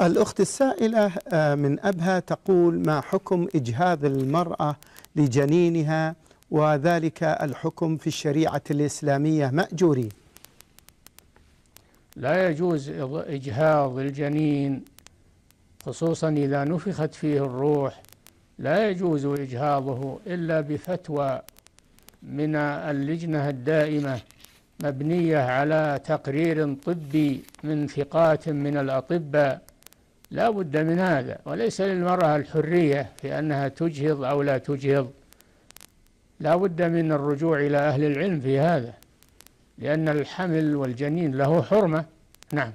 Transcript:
الأخت السائلة من أبها تقول ما حكم إجهاض المرأة لجنينها؟ وذلك الحكم في الشريعة الإسلامية. مأجورين لا يجوز إجهاض الجنين خصوصا إذا نفخت فيه الروح. لا يجوز إجهاضه إلا بفتوى من اللجنة الدائمة مبنية على تقرير طبي من ثقات من الأطباء. لا بد من هذا. وليس للمرأة الحرية في أنها تجهض أو لا تجهض. لا بد من الرجوع إلى أهل العلم في هذا. لأن الحمل والجنين له حرمة. نعم.